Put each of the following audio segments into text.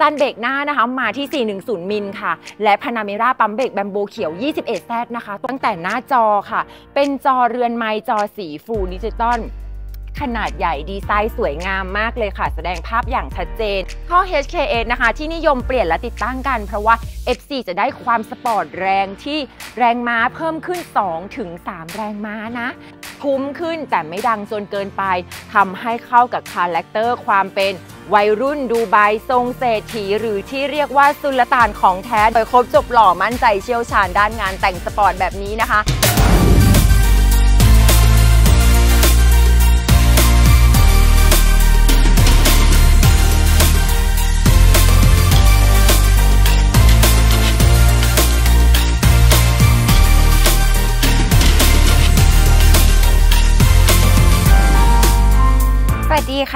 จานเบรกหน้านะคะมาที่ 410 มิลค่ะ และพานาเมราปั๊มเบรก Brembo เขียว 21 Z นะคะ ตั้งแต่หน้าจอค่ะ เป็นจอเรือนไมล์จอสี full digital ขนาดใหญ่ดีไซน์สวยงามมากเลยค่ะ แสดงภาพอย่างชัดเจนท่อ HKS นะคะ ที่นิยมเปลี่ยนและติดตั้งกัน เพราะว่า FC จะได้ความสปอร์ตแรงที่แรงม้าเพิ่มขึ้น2ถึง3แรงม้านะทุ้มขึ้นแต่ไม่ดังจนเกินไปทำให้เข้ากับคาแรคเตอร์ความเป็น วัยรุ่นดูไบทรงเศรษฐีหรือที่เรียกว่าสุลต่านของแท้โดยครบจบหล่อมั่นใจเชี่ยวชาญด้านงานแต่งสปอร์ตแบบนี้นะคะ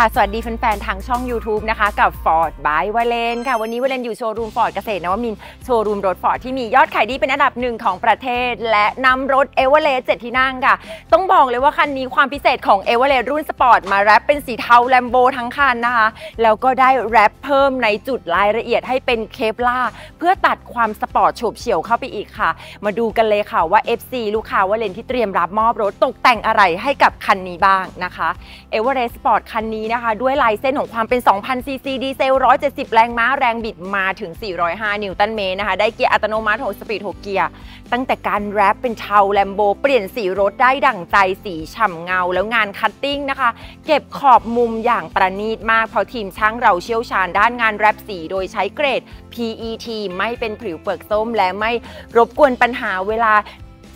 ค่ะ สวัสดีแฟนๆ ทางช่อง YouTube นะคะ กับ Ford by วาเลนค่ะ วันนี้วาเลนอยู่โชว์รูมฟอร์ดเกษตรนวมินโชว์รูมรถฟอร์ดที่มียอดขายดีเป็นอันดับหนึ่งของประเทศ และนำรถเอเวอเรสต์เจ็ดที่นั่งค่ะ ต้องบอกเลยว่าคันนี้ความพิเศษของเอเวอเรสต์รุ่นสปอร์ตมา wrap เป็นสีเทาแลมโบทั้งคันนะคะ แล้วก็ได้ wrap เพิ่มในจุดรายละเอียดให้เป็น Kevlar เพื่อตัดความสปอร์ตโฉบเฉี่ยวเข้าไปอีกค่ะ มาดูกันเลยค่ะว่า FC ลูกค้าวาเลนที่เตรียมรับมอบรถตกแต่งอะไรให้กับคันนี้บ้างนะคะเอเวอเรสต์สปอร์ตคันนี้นะคะ ด้วยลายเส้นของความเป็น 2,000 ซีซีดีเซล 170 แรงม้าแรงบิดมาถึง 405 นิวตันเมตรนะคะ ได้เกียร์อัตโนมัติ6 speed 6 เกียร์ ตั้งแต่การ wrap เป็นเทา Lambo เปลี่ยนสีรถได้ดั่งใจสีฉ่ำเงา แล้วงาน cutting นะคะ เก็บขอบมุมอย่างประณีตมาก เพราะทีมช่างเราเชี่ยวชาญด้านงาน wrap สีโดยใช้เกรด PET ไม่เป็นผิวเปลือกส้มและไม่รบกวนปัญหาเวลา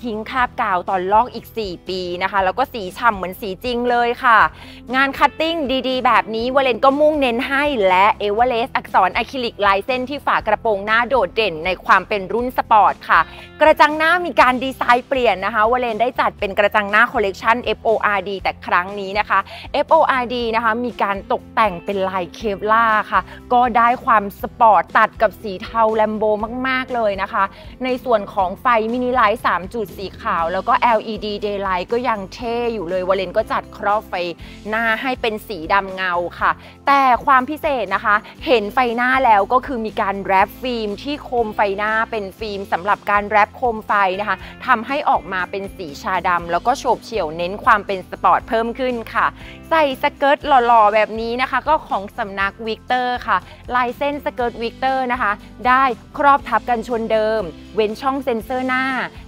ทิ้งคราบกาวตอนลอกอีก 4 ปีนะคะ แล้วก็สีฉ่ำเหมือนสีจริงเลยค่ะ งาน cutting ดีๆ แบบนี้วาเลนก็มุ่งเน้นให้และเอเวอเรสต์อักษรอะคริลิกลายเส้นที่ฝากระโปรงหน้าโดดเด่นในความเป็นรุ่นสปอร์ตค่ะ กระจังหน้ามีการดีไซน์เปลี่ยนนะคะวาเลนได้จัดเป็นกระจังหน้าคอลเลกชัน FORD แต่ครั้งนี้นะคะ FORD นะคะมีการตกแต่งเป็นลาย Kevlar ค่ะ ก็ได้ความสปอร์ตตัดกับสีเทา Lamboมาก ๆ เลยนะคะ ในส่วนของไฟ mini light 3จุดสีขาว แล้วก็ LED daylight ก็ยังเท่อยู่เลยวาเลนก็จัดครอบไฟหน้าให้เป็นสีดำเงาค่ะ แต่ความพิเศษนะคะ เห็นไฟหน้าแล้วก็คือมีการ wrap ฟิล์มที่โคมไฟหน้าเป็นฟิล์มสำหรับการ wrap โคมไฟนะคะทำให้ออกมาเป็นสีชาดำแล้วก็โฉบเฉี่ยวเน้นความเป็นสปอร์ตเพิ่มขึ้นค่ะ ใส่สเกิร์ตหล่อๆ แบบนี้นะคะ ก็ของสำนัก Victor ค่ะ ลายเส้นสเกิร์ต Victor นะคะ ได้ครอบทับกันชนเดิม เว้นช่องเซ็นเซอร์หน้า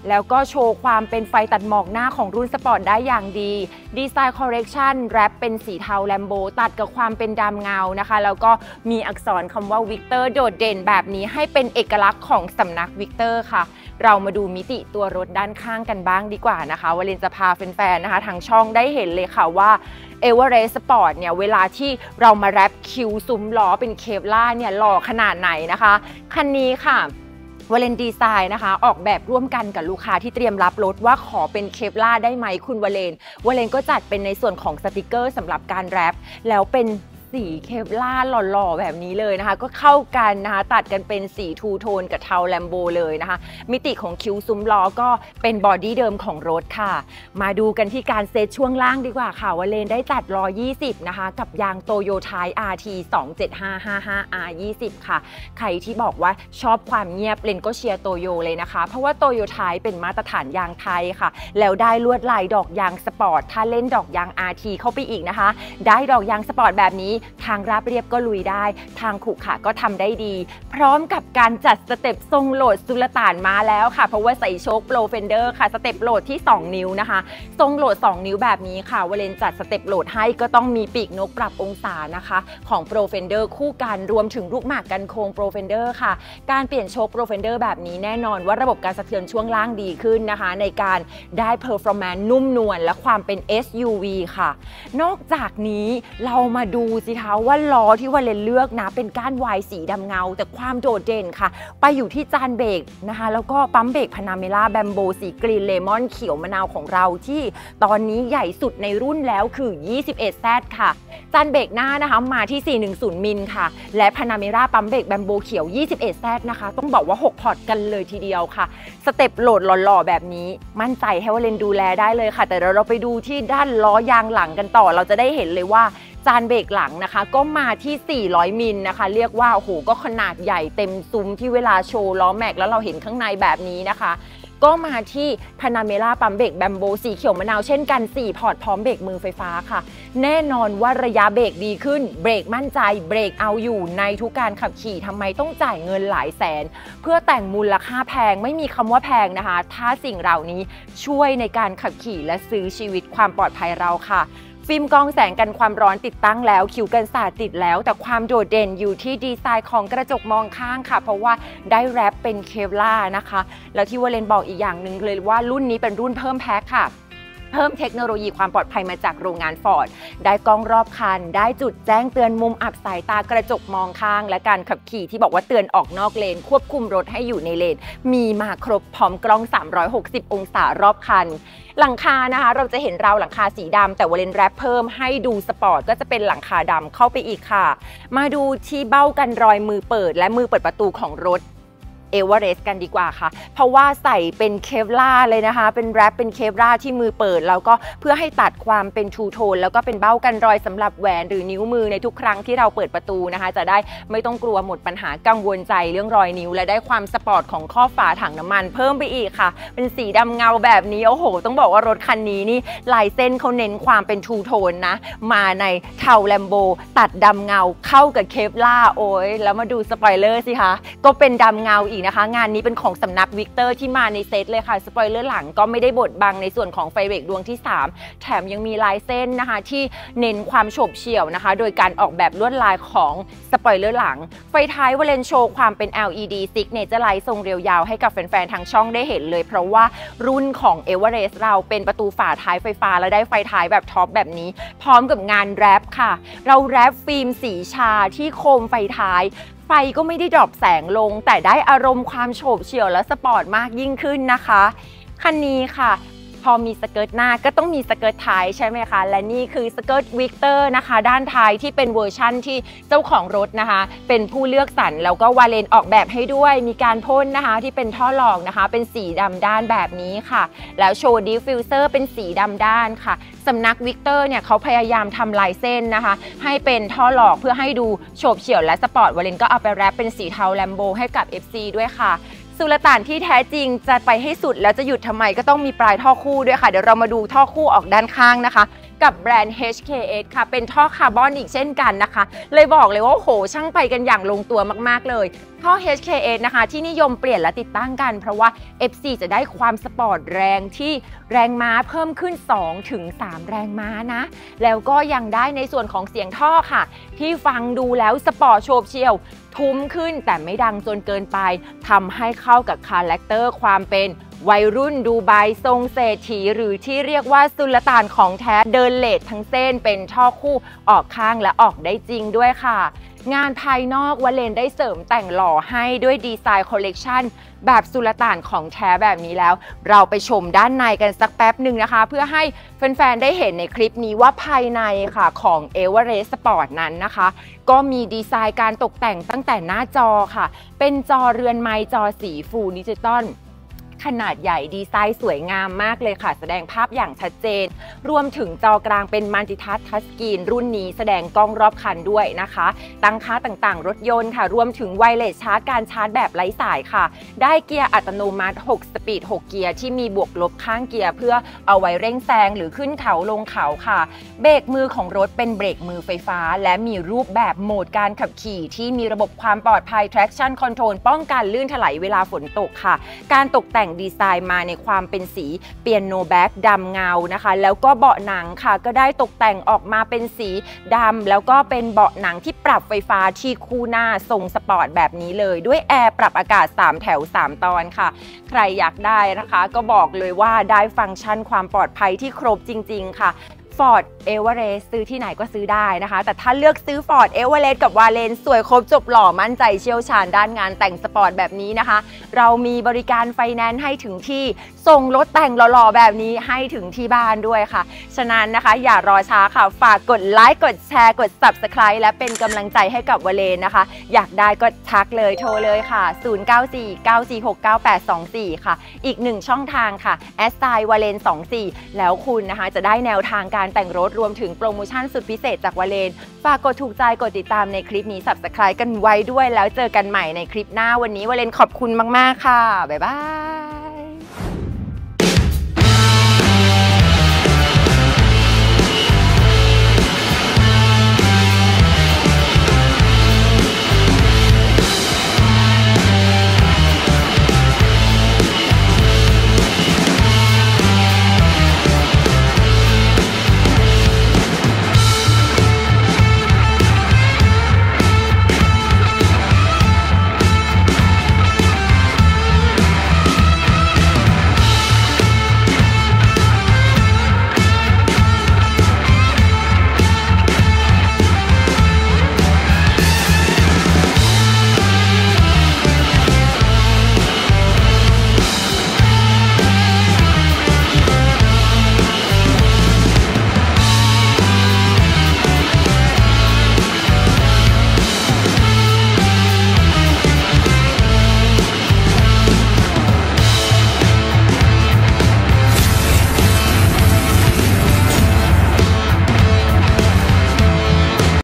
แล้วก็โชว์ความเป็นไฟตัดหมอกหน้าของรุ่นสปอร์ตได้อย่างดี ดีไซน์คอลเลกชัน wrap เป็นสีเทา Lambo ตัดกับความเป็นดำเงานะคะ แล้วก็มีอักษรคำว่า Victor โดดเด่นแบบนี้ให้เป็นเอกลักษณ์ของสำนัก Victor ค่ะ เรามาดูมิติตัวรถด้านข้างกันบ้างดีกว่านะคะวาเลนจะพาแฟนๆนะคะทางช่องได้เห็นเลยค่ะว่าเอเวอเรสต์สปอร์ตเนี่ยเวลาที่เรามา wrap คิ้วซุ้มล้อเป็น Kevlar เนี่ยหล่อขนาดไหนนะคะ คันนี้ค่ะ วาเลนดีไซน์นะคะ ออกแบบร่วมกันกับลูกค้าที่เตรียมรับรถว่าขอเป็น Kevlar ได้ไหมคุณวาเลนวาเลนก็จัดเป็นในส่วนของสติกเกอร์สำหรับการ wrap แล้วเป็น สี Kevlar หล่อๆ แบบนี้เลยนะคะ ก็เข้ากันนะคะตัดกันเป็นสี two-tone กับเทา Lambo เลยนะคะ มิติของคิ้วซุ้มล้อก็เป็นบอดี้เดิมของรถค่ะ มาดูกันที่การเซตช่วงล่างดีกว่าค่ะวาเลนได้จัด120 นะคะ กับยางโตโยไท RT 27555 R20 ค่ะ ใครที่บอกว่าชอบความเงียบเลนก็เชียร์ Toyo เลยนะคะ เพราะว่า Toyo Tire เป็นมาตรฐานยางไทยค่ะ แล้วได้ลวดลายดอกยางสปอร์ต ถ้าเล่นดอกยาง RT เข้าไปอีกนะคะ ได้ดอกยางสปอร์ตแบบนี้ทางราบเรียบก็ลุยได้ ทางขรุขระก็ทำได้ดี พร้อมกับการจัดสเต็ปทรงโหลดสุลต่านมาแล้วค่ะ เพราะว่าใส่โช้ค Profender ค่ะสเต็ปโหลดที่ 2 นิ้วนะคะ ทรงโหลด 2 นิ้วแบบนี้ค่ะวาเลนจัดสเต็ปโหลดให้ก็ต้องมีปีกนกปรับองศานะคะ ของ Profender คู่กันรวมถึงลูกหมากกันโคลง Profender ค่ะ การเปลี่ยนโช้ค Profender แบบนี้แน่นอนว่าระบบการสะเทือนช่วงล่างดีขึ้นนะคะ ในการได้ performance นุ่มนวลและความเป็น SUV ค่ะ นอกจากนี้เรามาดูสิคะว่าล้อที่วาเลนเลือกนะเป็นก้าน Y สีดำเงา แต่ความโดดเด่นค่ะ ไปอยู่ที่จานเบรกนะคะ แล้วก็ปั๊มเบรก Panamera Brembo สี green lemon เขียวมะนาวของเราที่ตอนนี้ใหญ่สุดในรุ่นแล้วคือ 21 Z ค่ะ จานเบรกหน้านะคะมาที่ 410 มิลค่ะ และ Panamera ปั๊มเบรก Brembo เขียว 21 Z นะคะ ต้องบอกว่า 6 pot กันเลยทีเดียวค่ะ สเต็ปโหลดหล่อๆ แบบนี้ มั่นใจให้วาเลนดูแลได้เลยค่ะ แต่เดี๋ยวเราไปดูที่ด้านล้อยางหลังกันต่อ เราจะได้เห็นเลยว่า จานเบรกหลังนะคะ ก็มาที่ 400 มิลนะคะ เรียกว่าโอ้โหก็ขนาดใหญ่เต็มซุ้มที่เวลาโชว์ล้อแม็กแล้วเราเห็นข้างในแบบนี้นะคะ ก็มาที่ Panamera ปั๊มเบรก Brembo สีเขียวมะนาวเช่นกัน 4 pot พร้อมเบรกมือไฟฟ้าค่ะ แน่นอนว่าระยะเบรกดีขึ้น เบรกมั่นใจเบรกเอาอยู่ในทุกการขับขี่ทำไมต้องจ่ายเงินหลายแสน เพื่อแต่งมูลค่าแพงไม่มีคำว่าแพงนะคะ ถ้าสิ่งเหล่านี้ช่วยในการขับขี่และซื้อชีวิตความปลอดภัยเราค่ะ ฟิล์มกรองแสงกันความร้อนติดตั้งแล้วคิ้วกันสาดติดแล้ว แต่ความโดดเด่นอยู่ที่ดีไซน์ของกระจกมองข้างค่ะ เพราะว่าได้ wrap เป็น Kevlar นะคะ แล้วที่วาเลนบอกอีกอย่างหนึ่งเลยว่ารุ่นนี้เป็นรุ่นเพิ่มแพ็คค่ะ เพิ่มเทคโนโลยีความปลอดภัยมาจากโรงงานฟอร์ดได้กล้องรอบคัน ได้จุดแจ้งเตือนมุมอับสายตากระจกมองข้าง และการขับขี่ที่บอกว่าเตือนออกนอกเลน ควบคุมรถให้อยู่ในเลน มีมาครบพร้อมกล้อง 360 องศารอบคัน หลังคานะคะเราจะเห็นราวหลังคาสีดำแต่วาเลน wrap เพิ่มให้ดูสปอร์ตก็จะเป็นหลังคาดำเข้าไปอีกค่ะ มาดูที่เบ้ากันรอยมือเปิด และมือเปิดประตูของรถ เอเวอเรสต์กันดีกว่าค่ะ เพราะว่าใส่เป็น Kevlar เลยนะคะ เป็น wrap เป็น Kevlar ที่มือเปิด แล้วก็เพื่อให้ตัดความเป็น two-tone แล้วก็เป็นเบ้ากันรอยสำหรับแหวนหรือนิ้วมือในทุกครั้งที่เราเปิดประตูนะคะ จะได้ไม่ต้องกลัวหมดปัญหากังวลใจเรื่องรอยนิ้ว และได้ความสปอร์ตของข้อฝาถังน้ำมัน เพิ่มไปอีกค่ะ เป็นสีดำเงาแบบนี้โอ้โห ต้องบอกว่ารถคันนี้นี่ลายเส้นเขาเน้นความเป็น two-tone นะมาในเทา Lambo ตัดดำเงาเข้ากับ Kevlar โอ้ยแล้วมาดูสปอยเลอร์สิคะก็เป็นดำเงาอีกนะคะ งานนี้เป็นของสำนัก Victor ที่มาในเซตเลยค่ะ สปอยเลอร์หลังก็ไม่ได้บดบังในส่วนของไฟเบรกดวงที่ 3 แถมยังมีลายเส้นนะคะ ที่เน้นความโฉบเฉี่ยวนะคะ โดยการออกแบบลวดลายของสปอยเลอร์หลัง ไฟท้ายวาเลนโชว์ความเป็น LED ซิกเนเจอร์ไลท์ทรงเรียวยาวให้กับแฟนๆทางช่องได้เห็นเลย เพราะว่ารุ่นของเอเวอเรสต์เราเป็นประตูฝาท้ายไฟฟ้าและได้ไฟท้ายแบบ top แบบนี้ พร้อมกับงาน wrap ค่ะ เรา wrap ฟิล์มสีชาที่โคมไฟท้าย ฟก็ไม่ได้ดรอปแสงลง แต่ได้อารมณ์ความโฉบเฉี่ยวและสปอร์ตมากยิ่งขึ้นนะคะ คันนี้ค่ะพอมี skirt หน้าก็ต้องมี skirt ท้ายใช่ไหมคะ และนี่คือ skirt วิกเตอร์นะคะ ด้านท้ายที่เป็นเวอร์ชั่นที่เจ้าของรถนะคะ เป็นผู้เลือกสรรแล้วก็วาเลนออกแบบให้ด้วยมีการพ่นนะคะ ที่เป็นท่อหลอกนะคะ เป็นสีดำด้านแบบนี้ค่ะ แล้วโชว์ diffuser เป็นสีดำด้านค่ะ สำนักวิกเตอร์เนี่ยเขาพยายามทำลายเส้นนะคะ ให้เป็นท่อหลอกเพื่อให้ดูโฉบเฉี่ยวและสปอร์ตวาเลนก็เอาไป wrap เป็นสีเทาแลมโบให้กับ FC ด้วยค่ะสุลต่านที่แท้จริงจะไปให้สุดแล้วจะหยุดทำไมก็ต้องมีปลายท่อคู่ด้วยค่ะ เดี๋ยวเรามาดูท่อคู่ออกด้านข้างนะคะ กับแบรนด์ HKS ค่ะ เป็นท่อคาร์บอนอีกเช่นกันนะคะ เลยบอกเลยว่าโหช่างไปกันอย่างลงตัวมากๆเลยท่อ HKS นะคะ ที่นิยมเปลี่ยนและติดตั้งกัน เพราะว่า FC จะได้ความสปอร์ตแรงที่แรงม้าเพิ่มขึ้น2ถึง3แรงม้านะ แล้วก็ยังได้ในส่วนของเสียงท่อค่ะ ที่ฟังดูแล้วสปอร์ตโฉบเฉี่ยว ทุ้มขึ้นแต่ไม่ดังจนเกินไปทำให้เข้ากับ character ความเป็น วัยรุ่นดูไบทรงเศรษฐีหรือที่เรียกว่าสุลต่านของแท้เดินเลสทั้งเส้นเป็นท่อคู่ออกข้างและออกได้จริงด้วยค่ะ งานภายนอกวาเลนได้เสริมแต่งหล่อให้ด้วยดีไซน์คอลเลกชันแบบสุลต่านของแท้แบบนี้แล้ว เราไปชมด้านในกันสักแป๊บหนึ่งนะคะ เพื่อให้แฟนๆ ได้เห็นในคลิปนี้ว่าภายในค่ะของเอเวอเรสต์สปอร์ตนั้นนะคะ ก็มีดีไซน์การตกแต่งตั้งแต่หน้าจอค่ะ เป็นจอเรือนไมล์จอสี full digital ขนาดใหญ่ดีไซน์สวยงามมากเลยค่ะ แสดงภาพอย่างชัดเจน รวมถึงจอกลางเป็น multi-touch touch screen รุ่นนี้แสดงกล้องรอบคันด้วยนะคะ ตั้งค่าต่างๆ รถยนต์ค่ะ รวมถึง wireless charge การชาร์จแบบไร้สายค่ะ ได้เกียร์อัตโนมัติ 6 สปีด 6 เกียร์ที่มีบวกลบข้างเกียร์เพื่อเอาไว้เร่งแซงหรือขึ้นเขาลงเขาค่ะ เบรกมือของรถเป็นเบรกมือไฟฟ้า และมีรูปแบบโหมดการขับขี่ที่มีระบบความปลอดภัย traction control ป้องกันลื่นไถลเวลาฝนตกค่ะ การตกแต่งดีไซน์มาในความเป็นสี piano black ดำเงานะคะ แล้วก็เบาะหนังค่ะก็ได้ตกแต่งออกมาเป็นสีดำแล้วก็เป็นเบาะหนังที่ปรับไฟฟ้าที่คู่หน้าทรงสปอร์ตแบบนี้เลย ด้วยแอร์ปรับอากาศ 3 แถว 3 ตอนค่ะ ใครอยากได้นะคะ ก็บอกเลยว่าได้ฟังก์ชันความปลอดภัยที่ครบจริง ๆ ค่ะ ฟอร์ดเอเวอเรสต์ซื้อที่ไหนก็ซื้อได้นะคะ แต่ถ้าเลือกซื้อฟอร์ดเอเวอเรสต์กับวาเลนสวยครบจบหล่อมั่นใจเชี่ยวชาญด้านงานแต่งสปอร์ตแบบนี้นะคะ เรามีบริการไฟแนนซ์ให้ถึงที่ส่งรถแต่งหล่อๆแบบนี้ให้ถึงที่บ้านด้วยค่ะ ฉะนั้นนะคะ อย่ารอช้าค่ะฝากกดไลค์กดแชร์กด Subscribe และเป็นกำลังใจให้กับวาเลนนะคะ อยากได้ก็ทักเลยโทรเลยค่ะ 0949469824 ค่ะ อีกหนึ่งช่องทางค่ะแอสไซวาเลน24แล้วคุณนะคะจะได้แนวทางการแต่งรถรวมถึงโปรโมชั่นสุดพิเศษจากวาเลน ฝากกดถูกใจกดติดตามในคลิปนี้ subscribe กันไว้ด้วยแล้วเจอกันใหม่ในคลิปหน้าวันนี้วาเลนขอบคุณมาก ๆ ค่ะ บ๊ายบายย